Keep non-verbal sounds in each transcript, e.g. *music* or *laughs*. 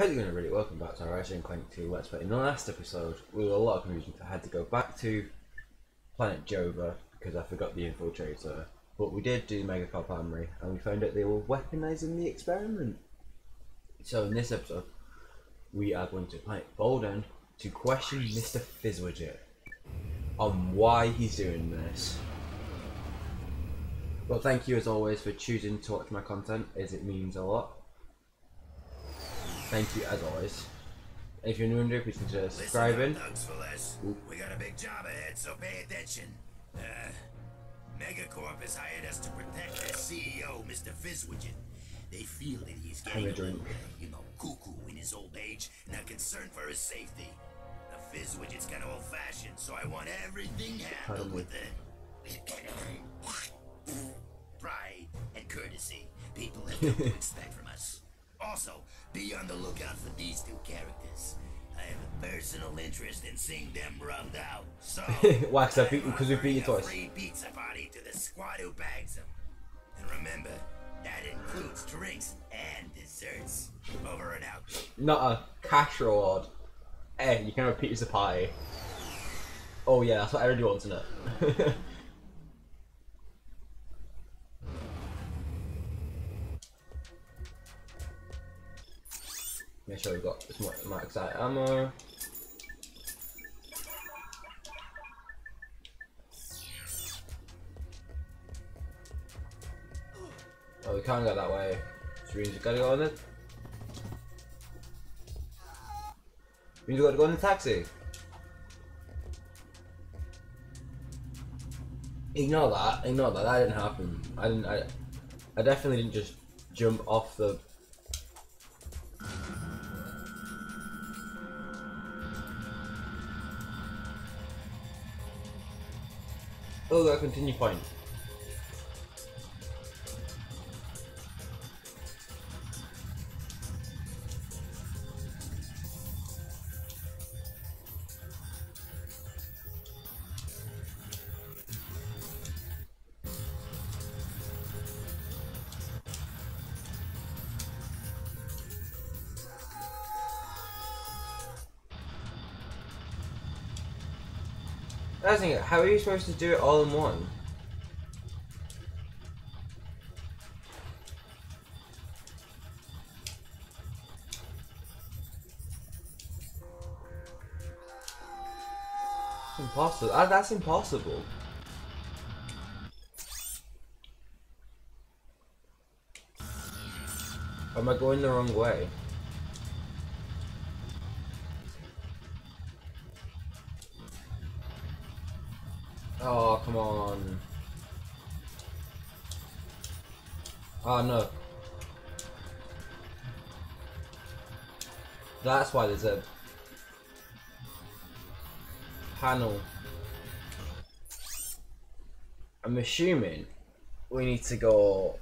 How you're doing really Welcome back to our Ratchet and Clank 2 Let's Play. In the last episode, we were a lot of confusion. I had to go back to Planet Joba because I forgot the infiltrator. But we did do Megacorp Armory and we found out they were weaponizing the experiment. So in this episode, we are going to Planet Boldan to question Mr. Fizzwidget on why he's doing this. Well, thank you as always for choosing to watch my content, as it means a lot. Thank you as always. If you're new here, please consider subscribing. Thugs for less. We got a big job ahead, so pay attention. Uh, Megacorp has hired us to protect their CEO, Mr. Fizzwidget. They feel that he's getting a little, you know, cuckoo in his old age, and are concerned for his safety. The Fizzwidget's kind of old-fashioned, so I want everything handled with the *coughs* pride and courtesy people have come to expect from us. Also, be on the lookout for these two characters. I have a personal interest in seeing them rubbed out. So, *laughs* Why, 'cause I beat- I'm 'cause we beat you twice. Free pizza party to the squad who bags them. And remember, that includes drinks and desserts. Over and out. Not a cash reward. Eh, you can have a pizza pie. Oh yeah, that's what everybody wants to know. *laughs* Make sure we've got as much max out ammo. Oh, we can't go that way. We've got to go on it. Means we got to go in the taxi. Ignore that. Ignore that. That didn't happen. I didn't. I, I definitely didn't just jump off the. Oh, that continue point. That's thing, how are you supposed to do it all in one? Impossible. Ah, that's impossible. Am I going the wrong way? Oh, no. That's why there's a panel. I'm assuming we need to go.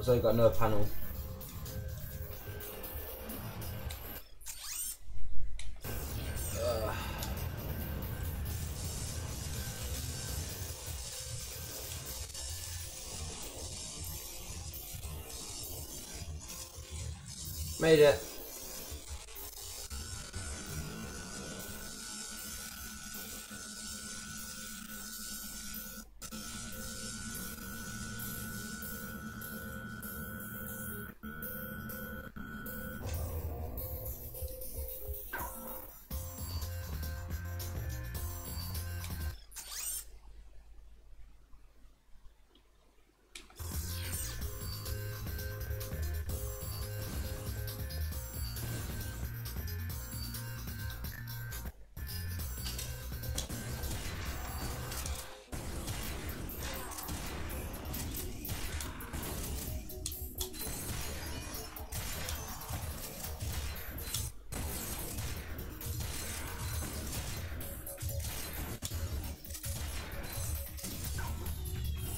So we got another panel. Made it.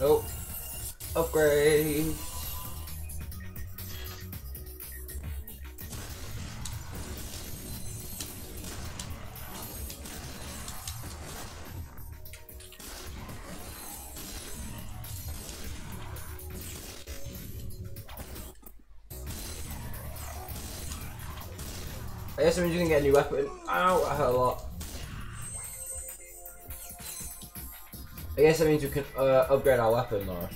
Nope. Upgrade. I guess I'm just gonna get a new weapon. Ow, I hurt a lot. I guess that means we can uh, upgrade our weapon now.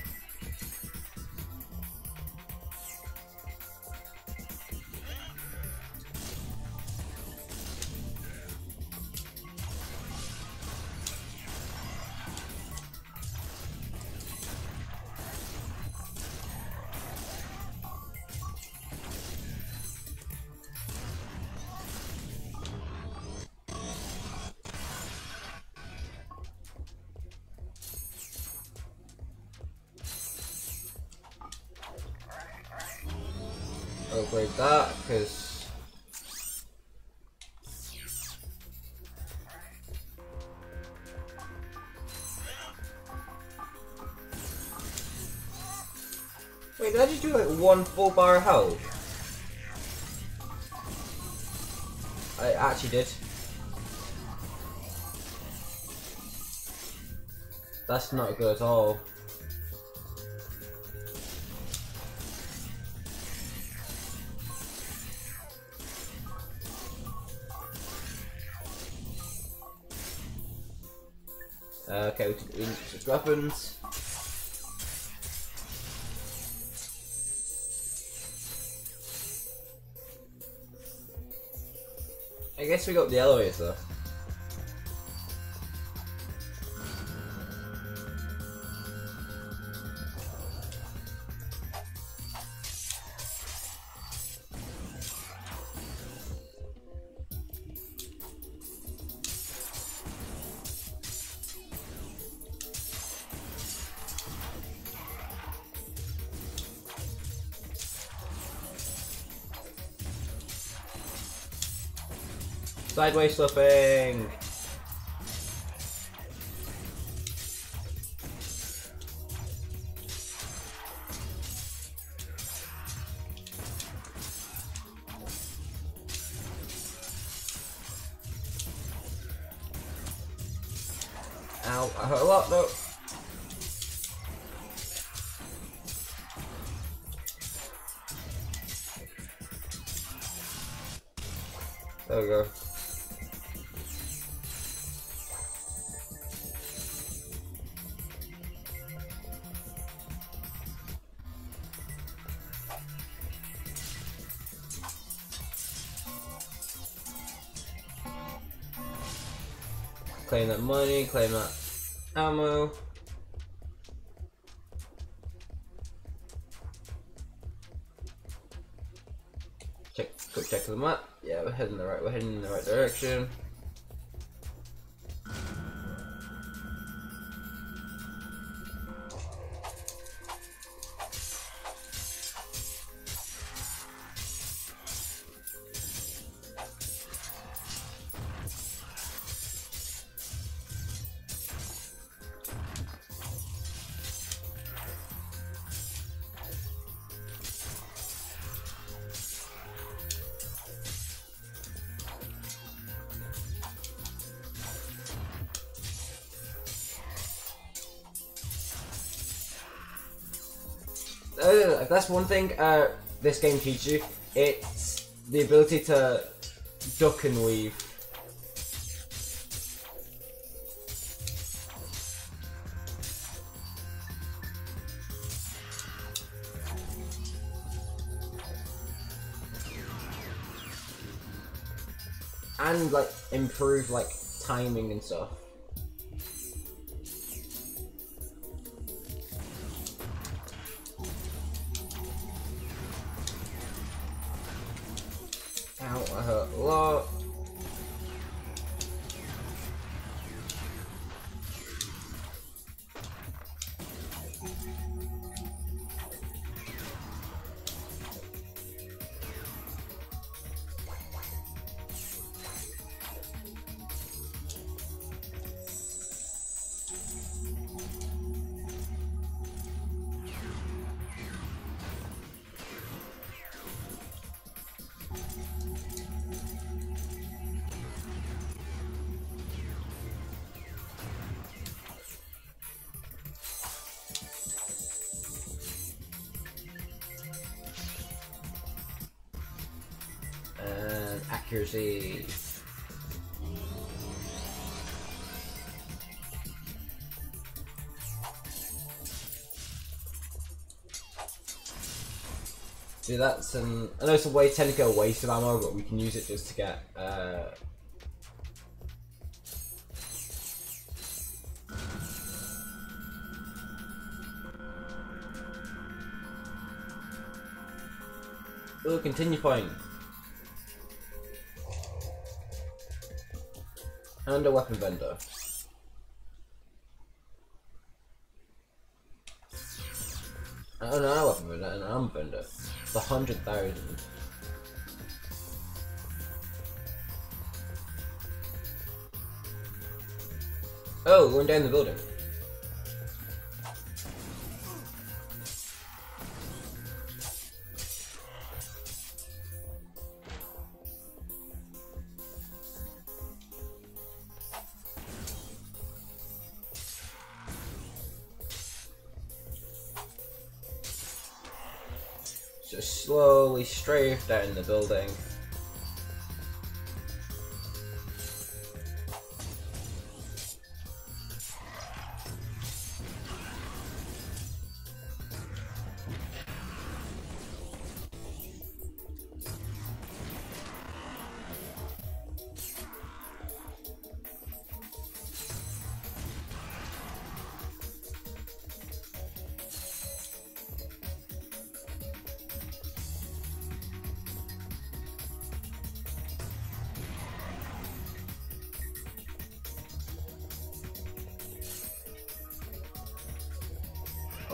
Wait, did I just do like one full bar of health? I actually did. That's not good at all. Okay, we switch weapons. I guess we got the Sideways slipping! Ow, I hurt a lot though. There we go. Claim that money, claim that ammo. Check, quick check of the map. Yeah, we're heading the right. We're heading in the right direction. If that's one thing uh, this game teaches you, it's the ability to duck and weave. And like improve like timing and stuff. I hurt a lot. Accuracy. See, that's an. I know it's a way technically a waste of ammo, but we can use it just to get. Uh, We'll continue fighting. And a weapon vendor. Oh no, a weapon vendor, an arm vendor. The hundred thousand. Oh, going down the building. Just slowly strafe down the building.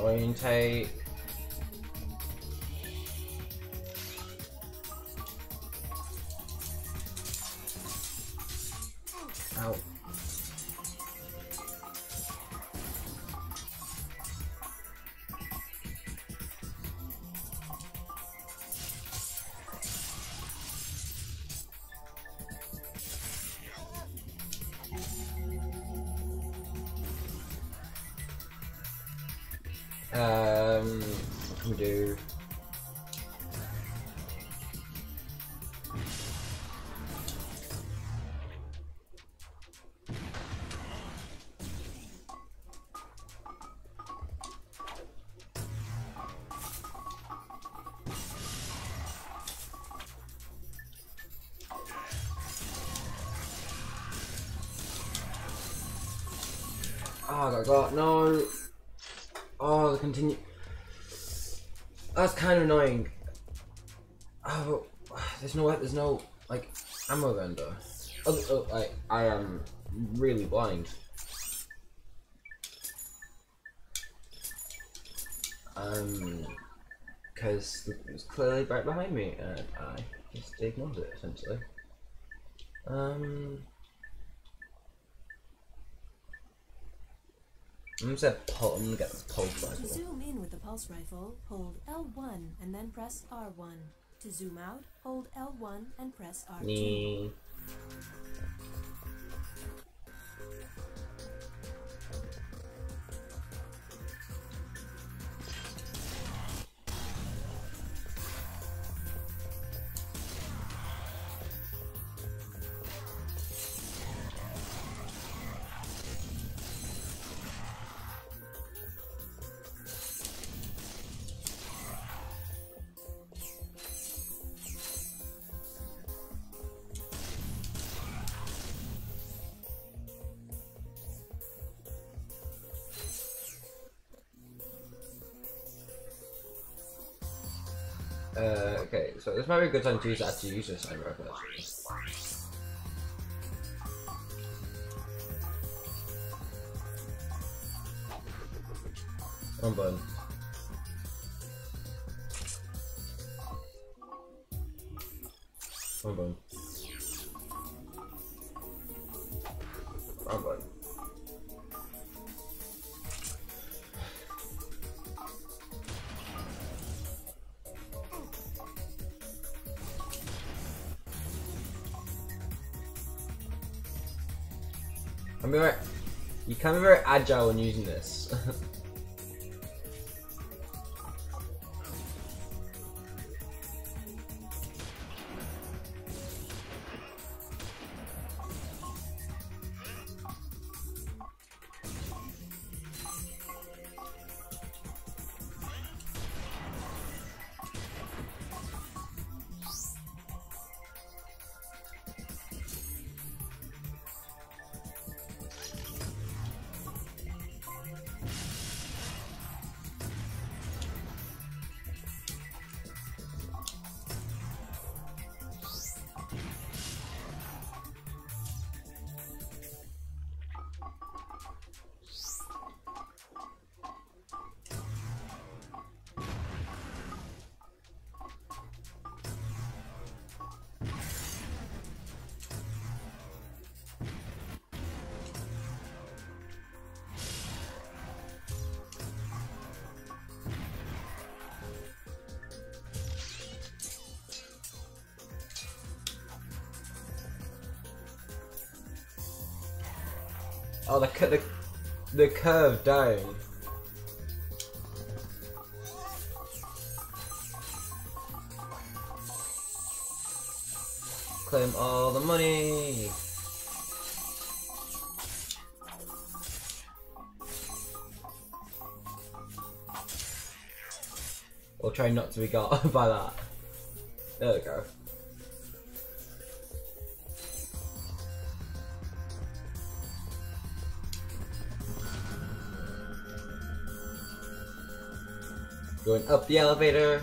Orientate. Oh, I got got no. Oh, the continue. That's kind of annoying. Oh, there's no, there's no like ammo vendor. Oh, oh, I, I am really blind. Um, because it was clearly right behind me, and I just ignored it essentially. Um. I'm gonna say pull, I'm gonna get the pulse To rifle. zoom in with the pulse rifle, hold L1 and then press R1. To zoom out, hold L1 and press R2. Nee. Uh, okay, so might be a good time to use actually use this sniper rifle. actually. One button. One button. Agile when using this. *laughs* Oh, the the the curve down. Claim all the money. Or try not to be got *laughs* by that. There we go. Going up the elevator.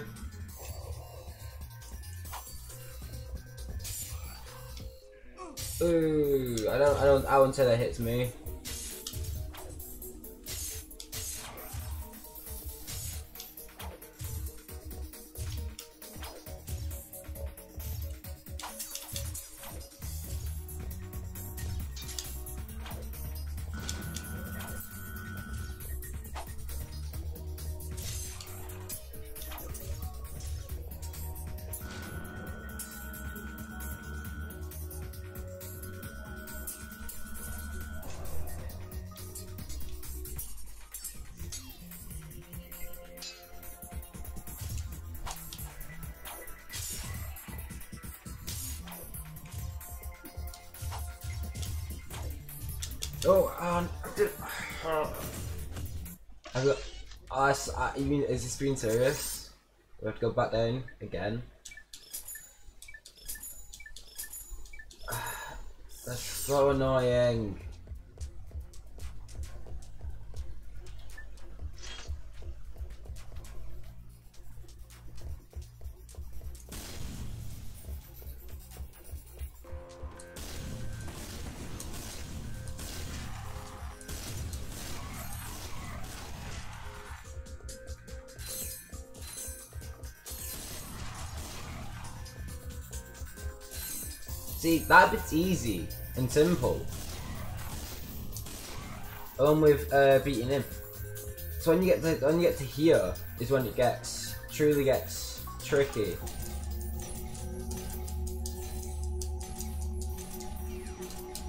Ooh, I don't, I don't, I wouldn't say that hits me. Oh, um, I did. I've got. Oh, I, s- I- you mean, is this being serious? We have to go back down again. *sighs* That's so annoying. That bit's easy and simple. Along with uh, beating him. So when you get to when you get to here is when it gets truly gets tricky.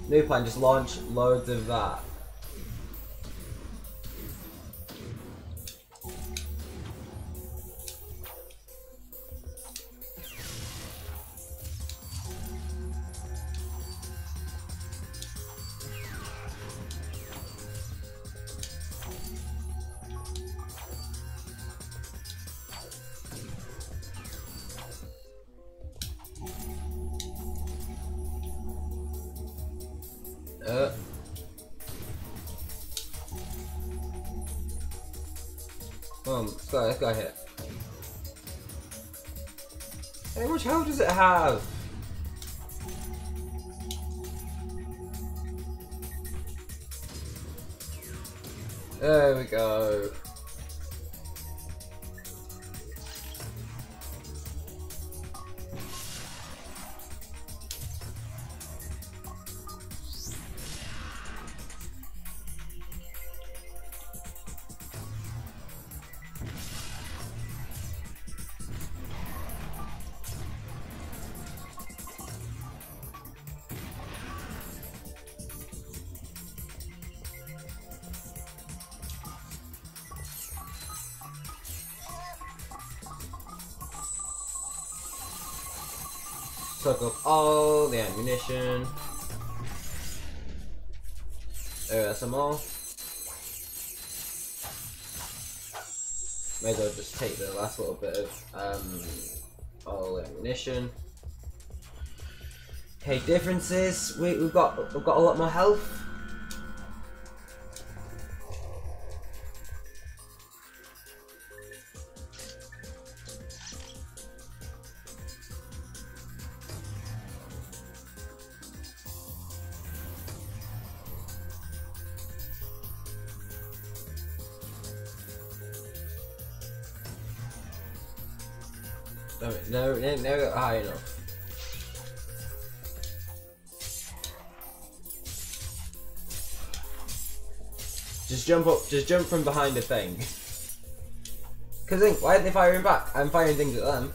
New plan, just launch loads of that. Uh. Um, let's go, let's go. How much health does it have? There we go. Suck up all the ammunition. There, that's them all. May as well just take the last little bit of um, all the ammunition. Okay, differences. We, we've got we've got a lot more health. No, no, no, never got high enough. Just jump up, just jump from behind a thing. Cause think, why aren't they firing back? I'm firing things at them.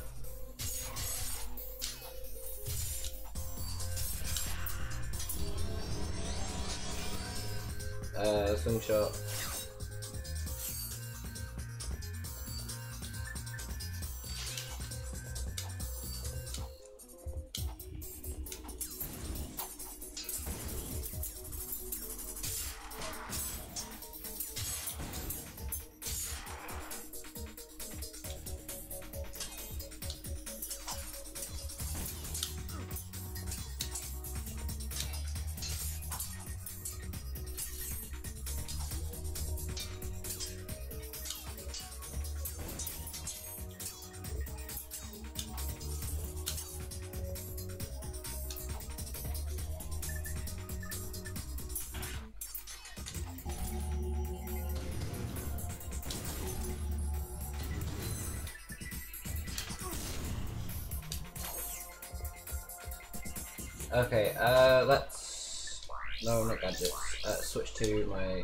Okay, uh, let's. No, not gadgets. Uh, switch to my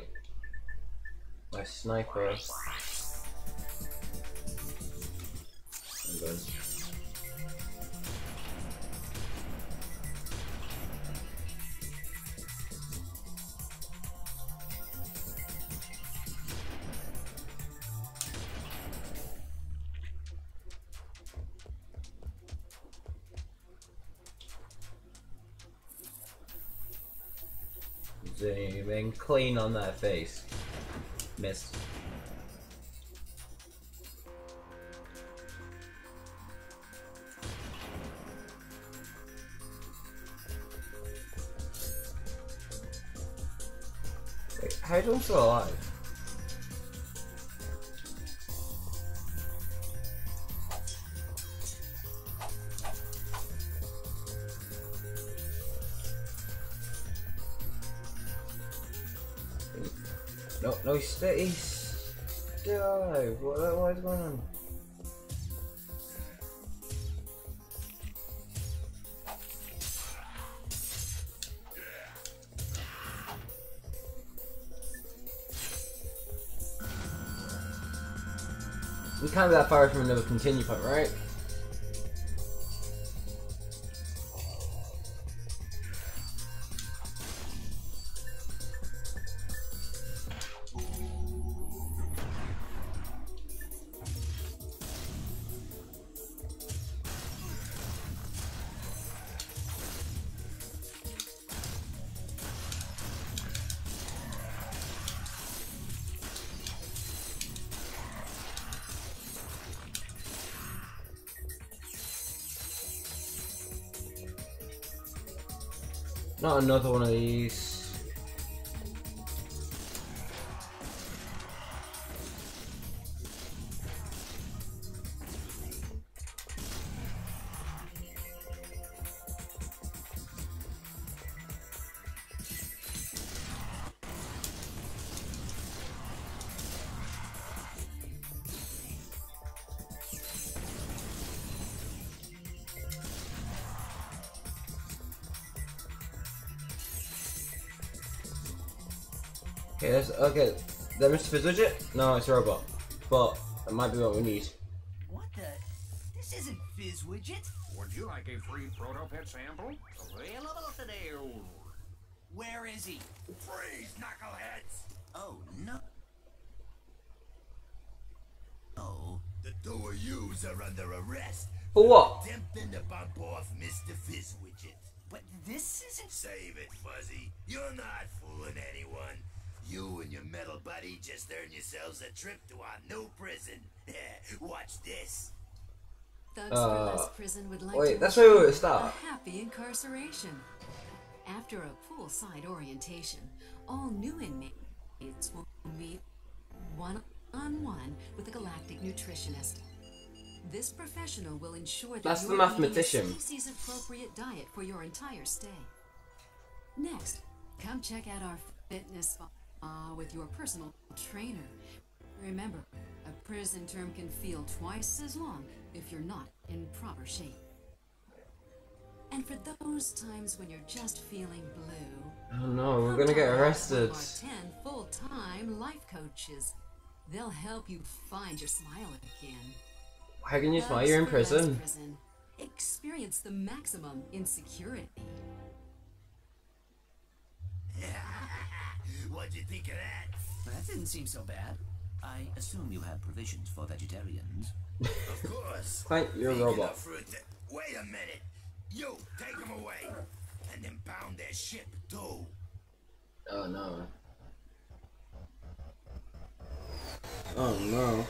my sniper. Clean on that face. Missed. Wait, one still alive? No, no, he's still. What, what is going on? We can't be that far from another continue point, right? Not another one of these. Okay, that's okay. That Mr. Fizzwidget? No, it's a robot. But that might be what we need. What the? This isn't Fizzwidget. Would you like a free Protopet sample? Available today. Where is he? Freeze, knuckleheads! Oh, no. Oh. The two of yous are under arrest. For what? Attempting to bump off Mr. Fizzwidget. But this isn't. Save it, Fuzzy. You're not fooling anyone. You and your metal buddy just earned yourselves a trip to our new prison. *laughs* Watch this. Thugs Uh, for Less Prison would like wait, to that's where we you would start. A happy incarceration. After a poolside orientation, all new inmates will meet one-on-one with a galactic nutritionist. This professional will ensure that That's you're the mathematician. eating a species-appropriate diet for your entire stay. Next, come check out our fitness spa with your personal trainer. Remember, a prison term can feel twice as long if you're not in proper shape. And for those times when you're just feeling blue, Oh no, we're gonna get arrested. One our ten full-time life coaches. They'll help you find your smile again. How can you smile? You're in prison. prison. Experience the maximum in security. What'd you think think of that? That didn't seem so bad. I assume you have provisions for vegetarians. Of course. *laughs* Clank, you're a robot. enough for Wait a minute. You, take them away. And then pound their ship, too. Oh no. Oh no.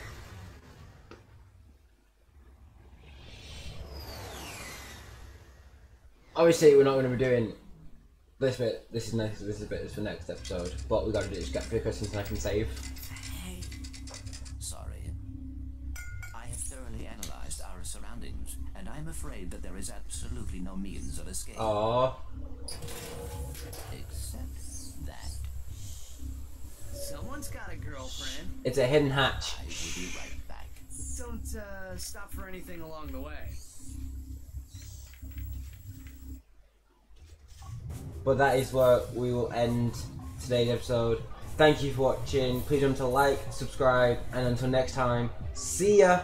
Obviously, we're not going to be doing this bit. This is next. This is bit is for next episode. But we got to do is get through questions and I can save. Hey. Sorry. I have thoroughly analyzed our surroundings, and I'm afraid that there is absolutely no means of escape. Aww. Except that. Someone's got a girlfriend. It's a hidden hatch. I will be right back. Don't uh, stop for anything along the way. But that is where we will end today's episode. Thank you for watching. Please remember to like, subscribe, and until next time, see ya.